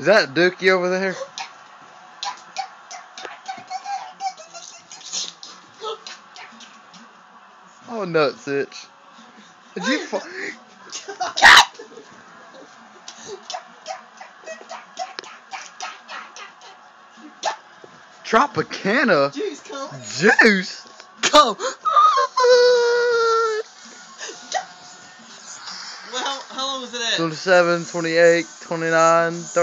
Is that Dookie over there? Oh, nuts itch. Did you fall? Tropicana Juice, come. juice? Come. Well, how, how long was it at? 27, 28, 29, 30.